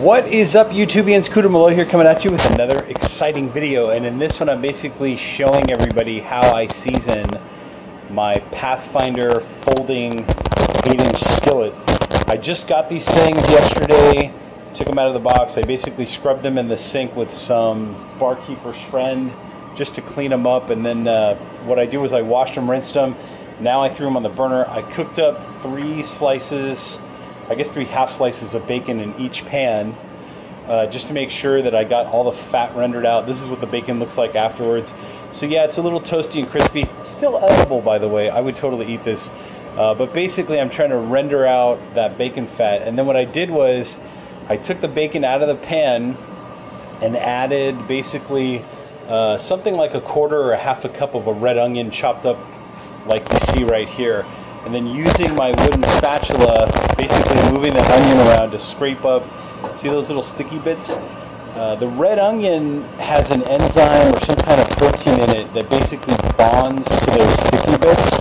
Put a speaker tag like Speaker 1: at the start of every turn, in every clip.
Speaker 1: What is up YouTubians? Malloy here coming at you with another exciting video and in this one I'm basically showing everybody how I season my Pathfinder folding 8 inch skillet. I just got these things yesterday, took them out of the box, I basically scrubbed them in the sink with some Bar Keepers Friend just to clean them up and then uh, what I do is I washed them, rinsed them, now I threw them on the burner. I cooked up three slices I guess three half slices of bacon in each pan uh, just to make sure that I got all the fat rendered out. This is what the bacon looks like afterwards. So yeah, it's a little toasty and crispy. Still edible, by the way. I would totally eat this. Uh, but basically, I'm trying to render out that bacon fat. And then what I did was I took the bacon out of the pan and added basically uh, something like a quarter or a half a cup of a red onion chopped up like you see right here and then using my wooden spatula, basically moving the onion around to scrape up, see those little sticky bits? Uh, the red onion has an enzyme or some kind of protein in it that basically bonds to those sticky bits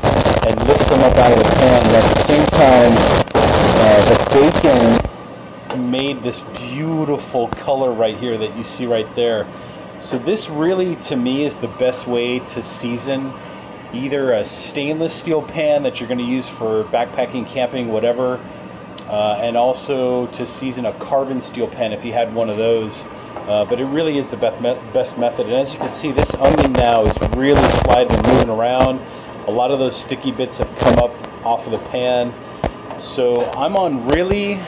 Speaker 1: and lifts them up out of the pan. And at the same time, uh, the bacon made this beautiful color right here that you see right there. So this really, to me, is the best way to season either a stainless steel pan that you're going to use for backpacking, camping, whatever, uh, and also to season a carbon steel pan if you had one of those. Uh, but it really is the best, me best method. And as you can see, this onion now is really sliding and moving around. A lot of those sticky bits have come up off of the pan. So I'm on really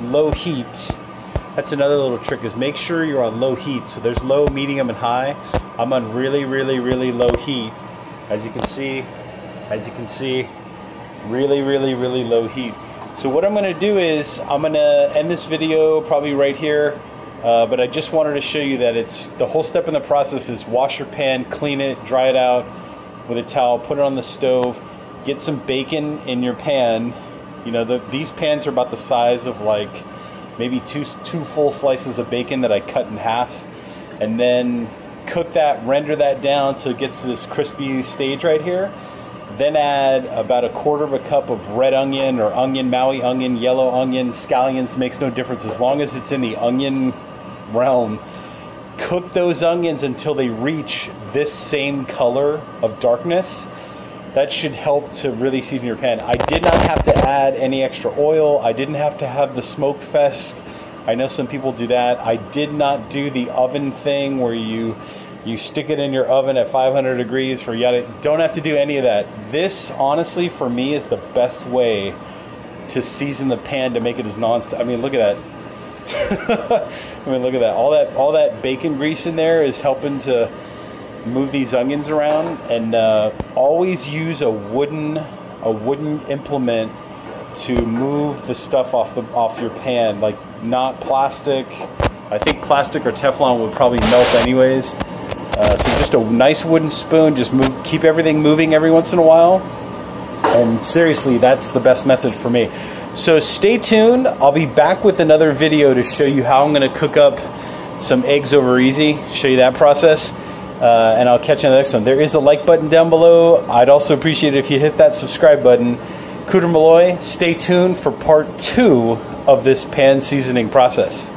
Speaker 1: low heat. That's another little trick is make sure you're on low heat. So there's low, medium, and high. I'm on really, really, really low heat as you can see as you can see really really really low heat. So what I'm gonna do is I'm gonna end this video probably right here uh, but I just wanted to show you that it's the whole step in the process is wash your pan clean it dry it out with a towel put it on the stove get some bacon in your pan. You know the, these pans are about the size of like maybe two two full slices of bacon that I cut in half. And then cook that, render that down till it gets to this crispy stage right here. Then add about a quarter of a cup of red onion or onion, Maui onion, yellow onion, scallions, makes no difference as long as it's in the onion realm. Cook those onions until they reach this same color of darkness. That should help to really season your pan. I did not have to add any extra oil. I didn't have to have the smoke fest I know some people do that. I did not do the oven thing where you you stick it in your oven at 500 degrees for yada. Don't have to do any of that. This, honestly, for me, is the best way to season the pan to make it as non-stick. I mean, look at that. I mean, look at that. All that all that bacon grease in there is helping to move these onions around. And uh, always use a wooden a wooden implement to move the stuff off the off your pan, like not plastic. I think plastic or Teflon would probably melt anyways. Uh, so just a nice wooden spoon, just move, keep everything moving every once in a while. And seriously, that's the best method for me. So stay tuned. I'll be back with another video to show you how I'm going to cook up some eggs over easy. Show you that process. Uh, and I'll catch you on the next one. There is a like button down below. I'd also appreciate it if you hit that subscribe button. Cooter Malloy, stay tuned for part two of this pan seasoning process.